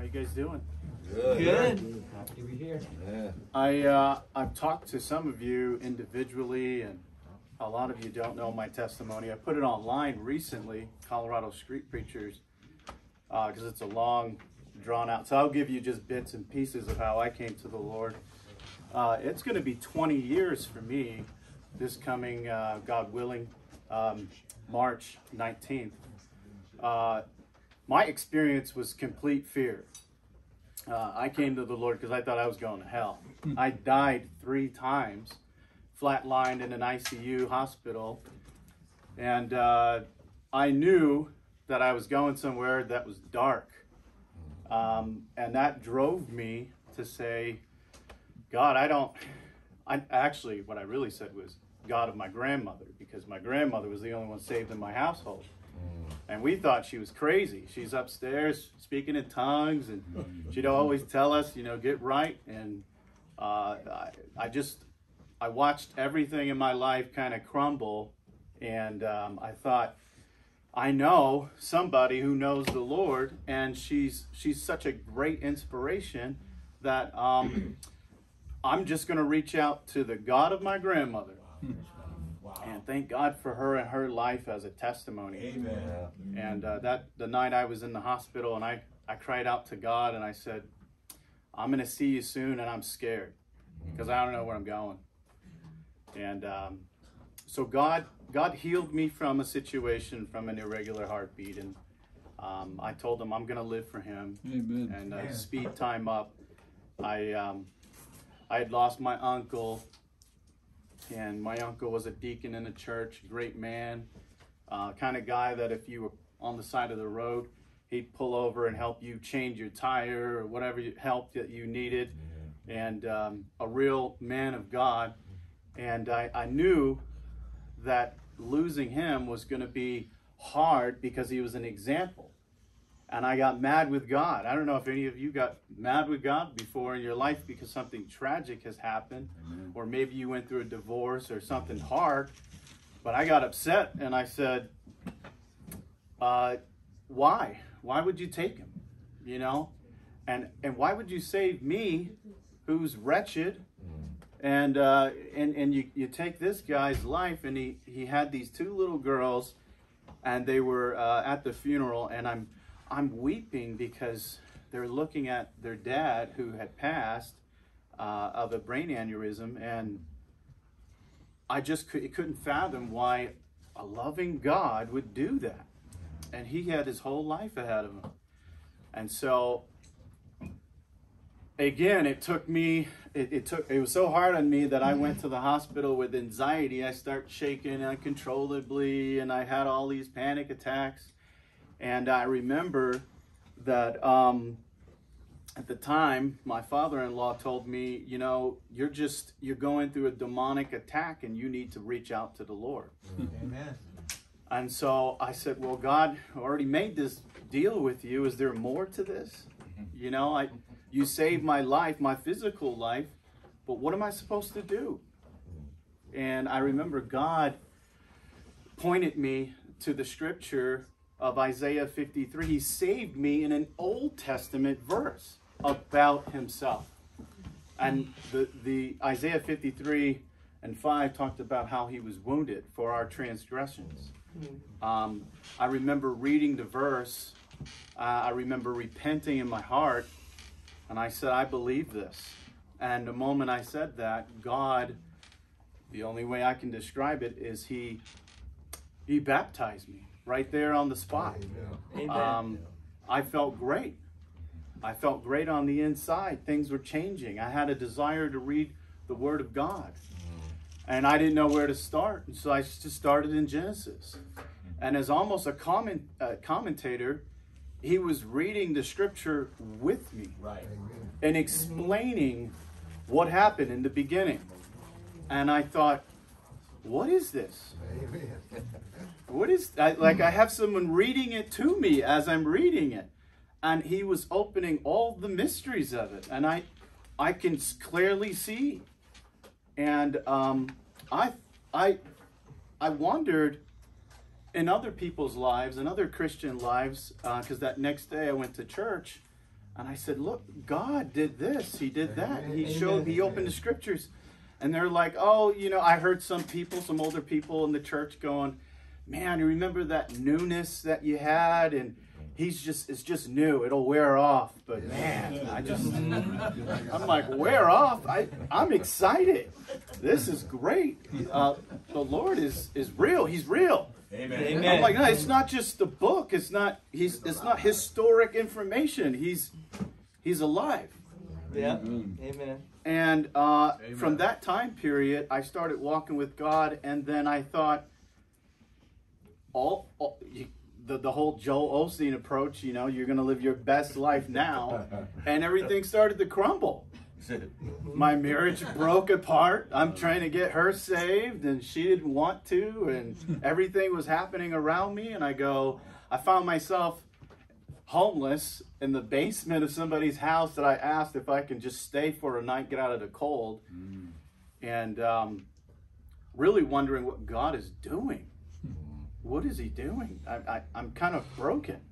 How you guys doing? Good. Good. Happy to be here. Yeah. I uh, I've talked to some of you individually, and a lot of you don't know my testimony. I put it online recently, Colorado Street Preachers, because it's a long, drawn out. So I'll give you just bits and pieces of how I came to the Lord. Uh, it's going to be 20 years for me this coming, uh, God willing, um, March 19th. My experience was complete fear. Uh, I came to the Lord because I thought I was going to hell. I died three times, flatlined in an ICU hospital, and uh, I knew that I was going somewhere that was dark. Um, and that drove me to say, God, I don't. I actually, what I really said was God of my grandmother, because my grandmother was the only one saved in my household and we thought she was crazy. She's upstairs speaking in tongues, and she'd always tell us, you know, get right. And uh, I, I just, I watched everything in my life kind of crumble, and um, I thought, I know somebody who knows the Lord, and she's she's such a great inspiration that um, I'm just going to reach out to the God of my grandmother. And thank God for her and her life as a testimony. Amen. And uh, that the night I was in the hospital, and I I cried out to God, and I said, "I'm gonna see you soon, and I'm scared because I don't know where I'm going." And um, so God God healed me from a situation from an irregular heartbeat, and um, I told him I'm gonna live for Him Amen. and uh, speed time up. I um, I had lost my uncle, and my uncle was a deacon in the church, great man, uh, kind of guy that if you were on the side of the road, he'd pull over and help you change your tire or whatever you- help that you needed, and um, a real man of God. And I, I knew that losing him was going to be hard because he was an example and I got mad with God. I don't know if any of you got mad with God before in your life because something tragic has happened, or maybe you went through a divorce or something hard. But I got upset and I said, uh, "Why? Why would you take him? You know, and and why would you save me, who's wretched?" And uh, and and you, you take this guy's life, and he he had these two little girls, and they were uh, at the funeral, and I'm I'm weeping because they're looking at their dad who had passed uh, of a brain aneurysm, and I just could, couldn't fathom why a loving God would do that. And he had his whole life ahead of him. And so, again, it took me, it, it took, it was so hard on me that I went to the hospital with anxiety. I start shaking uncontrollably, and I had all these panic attacks. And I remember that um, at the time, my father-in-law told me, you know, you're just you're going through a demonic attack, and you need to reach out to the Lord. Amen. And so I said, well, God already made this deal with you. Is there more to this? You know, I you saved my life, my physical life, but what am I supposed to do? And I remember God pointed me to the scripture of Isaiah 53. He saved me in an Old Testament verse about himself. And the, the Isaiah 53 and 5 talked about how he was wounded for our transgressions. Um, I remember reading the verse. Uh, I remember repenting in my heart. And I said, I believe this. And the moment I said that, God, the only way I can describe it is He He baptized me right there on the spot. Amen. Um, I felt great. I felt great on the inside. Things were changing. I had a desire to read the Word of God. And I didn't know where to start. And so I just started in Genesis. And as almost a comment, uh, commentator, he was reading the scripture with me Right. and explaining what happened in the beginning. And I thought, what is this? What is I, like? I have someone reading it to me as I'm reading it, and he was opening all the mysteries of it, and I, I can clearly see, and um, I, I, I wondered in other people's lives and other Christian lives because that next day I went to church, And I said, Look, God did this, He did that. He showed, He opened the scriptures. And they're like, Oh, you know, I heard some people, some older people in the church going, Man, you remember that newness that you had? And he's just it's just new. It'll wear off. But man i just i'm like wear off? I i'm excited. This is great. Uh, the lord is is real. He's real. Amen. i'm like no it's not just the book. It's not he's it's not historic information. He's he's alive. Yeah. Amen. and uh, from that time period, I started walking with God, and then I thought, all, all you, the the whole Joel Osteen approach, you know, you're gonna live your best life now, and everything started to crumble. My marriage broke apart. I'm trying to get her saved, and she didn't want to, and everything was happening around me. And I go, I found myself homeless in the basement of somebody's house that I asked if I can just stay for a night, get out of the cold, and um, really wondering what God is doing. What is He doing? I, I, I'm kind of broken.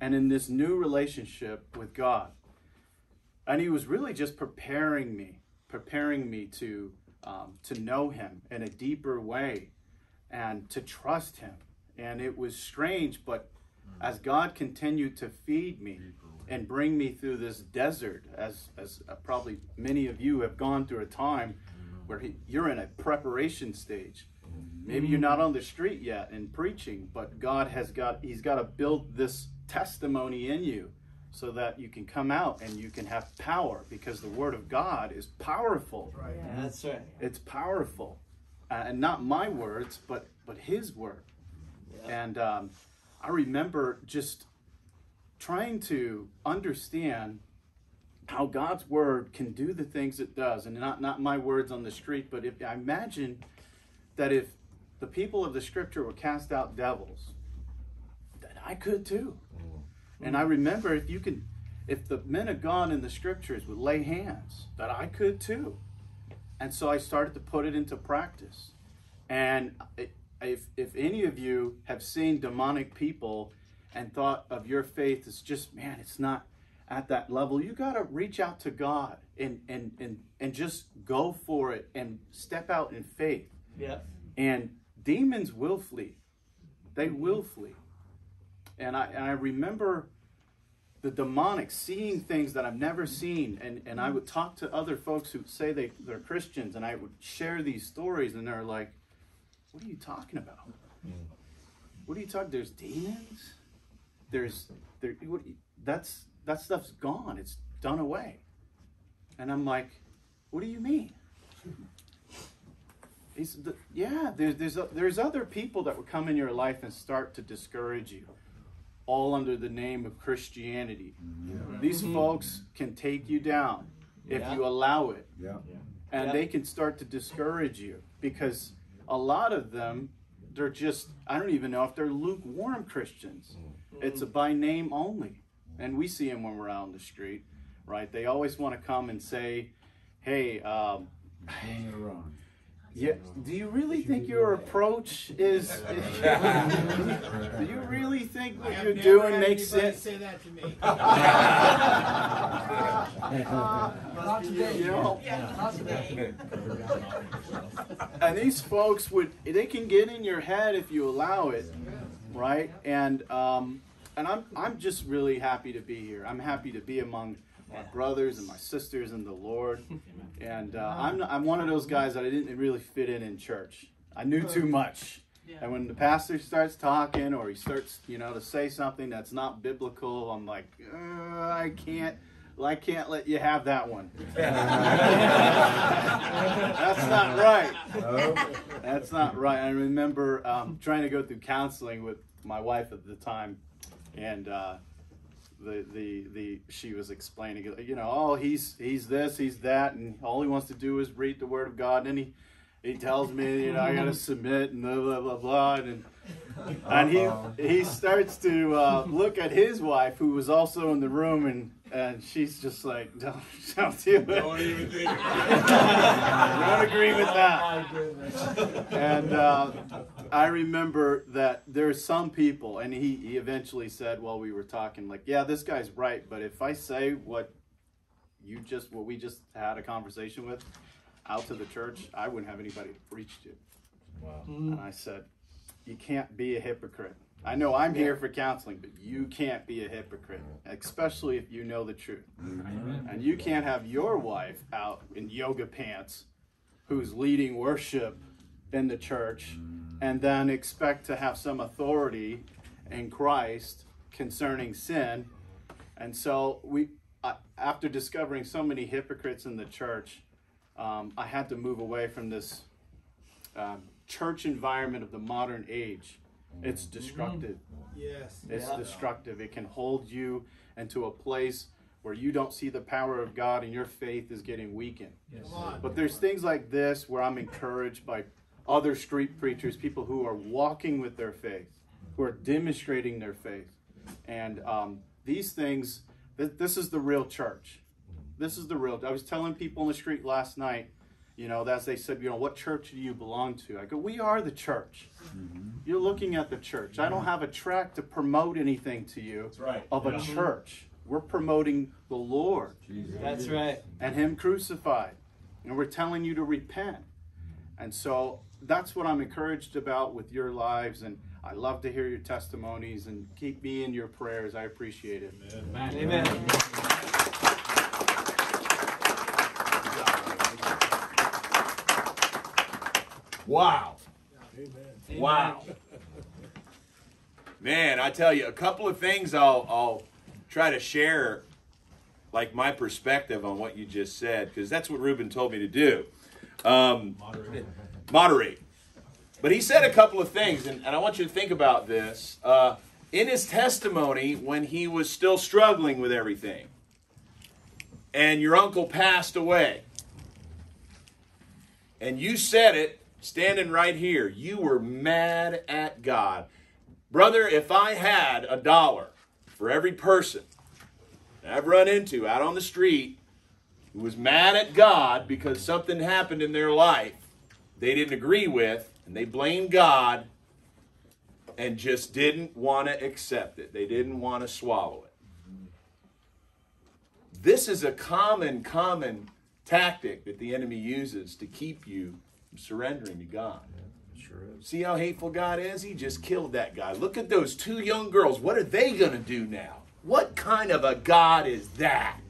And in this new relationship with God, and He was really just preparing me, preparing me to um, to know Him in a deeper way, and to trust Him. And it was strange, but as God continued to feed me and bring me through this desert, as, as uh, probably many of you have gone through a time where he, you're in a preparation stage. Maybe you're not on the street yet and preaching, but God has got, He's got to build this testimony in you so that you can come out and you can have power because the Word of God is powerful. Right, That's right. It's powerful. Uh, and not my words, but, but His Word. Yeah. And um, I remember just trying to understand how God's word can do the things it does, and not not my words on the street, but if I imagine that if the people of the Scripture would cast out devils, that I could too. Mm-hmm. And I remember if you can, if the men of God in the Scriptures would lay hands, that I could too. And so I started to put it into practice. And if if any of you have seen demonic people and thought of your faith as just man it's not at that level you got to reach out to god and and and and just go for it and step out in faith Yes. and demons will flee. They will flee. And i and i remember the demonic seeing things that i've never seen. And and i would talk to other folks who say they they're christians and i would share these stories and they're like what are you talking about? What are you talking there's demons. There's there what, that's that stuff's gone. It's done away. And i'm like what do you mean He's the, yeah there's there's there's other people that would come in your life and start to discourage you all under the name of christianity mm-hmm. these mm-hmm. folks can take you down if Yeah. you allow it Yeah. and Yeah. they can start to discourage you because a lot of them they're just i don't even know if they're lukewarm christians mm-hmm. it's a by name only and we see them when we're out on the street right they always want to come and say hey um, Turn it around. Yeah, do you really think your approach is do you really think what you're never doing had makes anybody sense Say that to me. Not today. you know Not today. and these folks would they can get in your head if you allow it right and um and i'm i'm just really happy to be here i'm happy to be among my brothers and my sisters in the lord. And uh, i'm i'm one of those guys that i didn't really fit in in church. I knew too much. And when the pastor starts talking or he starts you know to say something that's not biblical i'm like uh, i can't well, I can't let you have that one. That's not right. That's not right. I remember um, trying to go through counseling with my wife at the time, and uh, the the the she was explaining, you know, oh he's he's this, he's that, and all he wants to do is read the Word of God, and then he he tells me, you know, I got to submit and blah blah blah blah, and and he he starts to uh, look at his wife, who was also in the room, and and she's just like, don't don't do it. Don't even think. don't agree with that. My goodness. And uh, I remember that there's some people, and he, he eventually said while we were talking, like, yeah, this guy's right, but if I say what you just, what we just had a conversation with out to the church, I wouldn't have anybody to preach to. Wow. Mm-hmm. And I said, you can't be a hypocrite. I know I'm here for counseling, but you can't be a hypocrite, especially if you know the truth. Mm-hmm. And you can't have your wife out in yoga pants who's leading worship in the church and then expect to have some authority in Christ concerning sin. And so we uh, after discovering so many hypocrites in the church, um, I had to move away from this um, church environment of the modern age. It's destructive. Yes. It's Yeah. destructive. It can hold you into a place where you don't see the power of God and your faith is getting weakened. Come on. But there's things like this where I'm encouraged by other street preachers, people who are walking with their faith, who are demonstrating their faith. And um, these things, th- this is the real church. This is the real. I was telling people in the street last night, you know, as they said, you know, what church do you belong to? I go, we are the church. You're looking at the church. I don't have a track to promote anything to you That's right. of a church. We're promoting the Lord That's right. and Him crucified. And we're telling you to repent. And so that's what I'm encouraged about with your lives. And I love to hear your testimonies and keep me in your prayers. I appreciate it. Amen. Wow. Amen. Wow. Man, I tell you, a couple of things I'll, I'll try to share, like my perspective on what you just said, because that's what Ruben told me to do. Um, moderate. But he said a couple of things, and, and I want you to think about this. Uh, in his testimony, when he was still struggling with everything, and your uncle passed away, and you said it standing right here, you were mad at God. Brother, if I had a dollar for every person I've run into out on the street who was mad at God because something happened in their life they didn't agree with, and they blamed God and just didn't want to accept it, they didn't want to swallow it. This is a common, common tactic that the enemy uses to keep you from surrendering to God. See how hateful God is? He just killed that guy. Look at those two young girls. What are they going to do now? What kind of a God is that?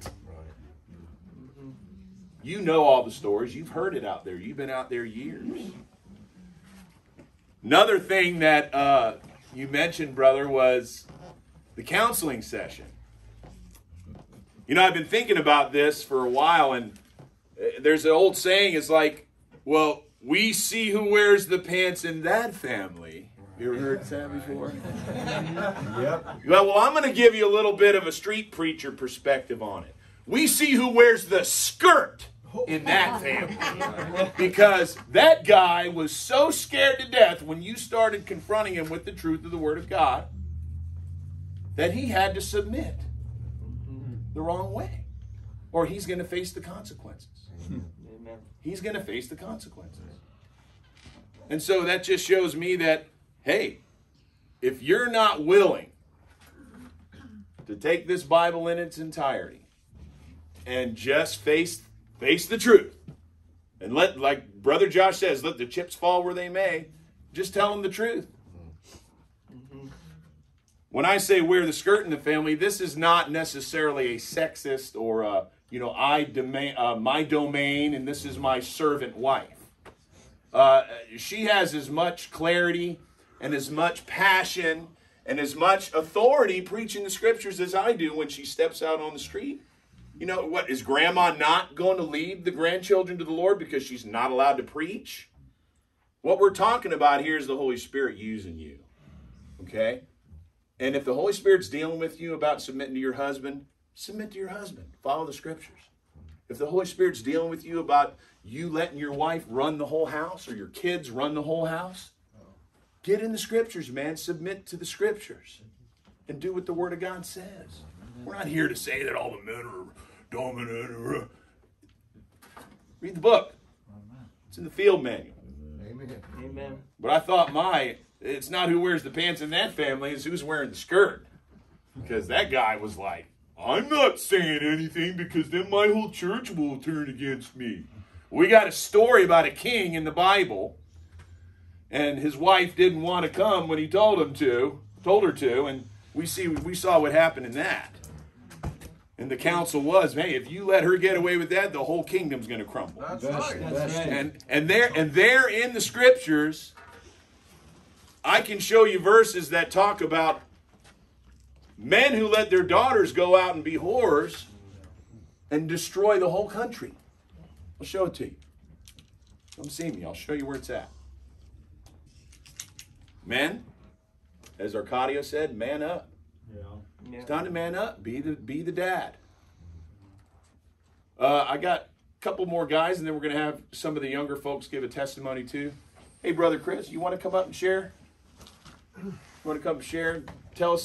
You know all the stories. You've heard it out there. You've been out there years. Another thing that uh, you mentioned, brother, was the counseling session. You know, I've been thinking about this for a while, and uh, there's an old saying it's like, well, we see who wears the pants in that family. You ever heard that before? Yep. Well, well, I'm going to give you a little bit of a street preacher perspective on it. We see who wears the skirt in that family. Because that guy was so scared to death when you started confronting him with the truth of the Word of God that he had to submit the wrong way. Or he's going to face the consequences. He's going to face the consequences. And so that just shows me that, hey, if you're not willing to take this Bible in its entirety and just face face the truth and let like brother Josh says, let the chips fall where they may, just tell them the truth. When I say wear the skirt in the family, this is not necessarily a sexist or a, you know, I domain, uh, my domain and this is my servant wife. Uh, she has as much clarity and as much passion and as much authority preaching the scriptures as I do when she steps out on the street. You know, what is grandma not going to lead the grandchildren to the Lord because she's not allowed to preach? What we're talking about here is the Holy Spirit using you. Okay? And if the Holy Spirit's dealing with you about submitting to your husband, submit to your husband. Follow the scriptures. If the Holy Spirit's dealing with you about you letting your wife run the whole house or your kids run the whole house, get in the scriptures, man. Submit to the scriptures and do what the Word of God says. We're not here to say that all the men are dominant. Or, read the book. It's in the field manual. Amen. Amen. But I thought my, it's not who wears the pants in that family, it's who's wearing the skirt. Because that guy was like, I'm not saying anything because then my whole church will turn against me. We got a story about a king in the Bible, and his wife didn't want to come when he told him to, told her to, and we see we saw what happened in that. And the council was, hey, if you let her get away with that, the whole kingdom's going to crumble. That's Best- right. That's right. And and there and there in the scriptures, I can show you verses that talk about men who let their daughters go out and be whores and destroy the whole country. I'll show it to you. Come see me. I'll show you where it's at. Men, as Arcadio said, man up. Yeah. It's time to man up. Be the be the dad. Uh, I got a couple more guys, and then we're going to have some of the younger folks give a testimony too. Hey, brother Chris, you want to come up and share? You want to come share? Tell us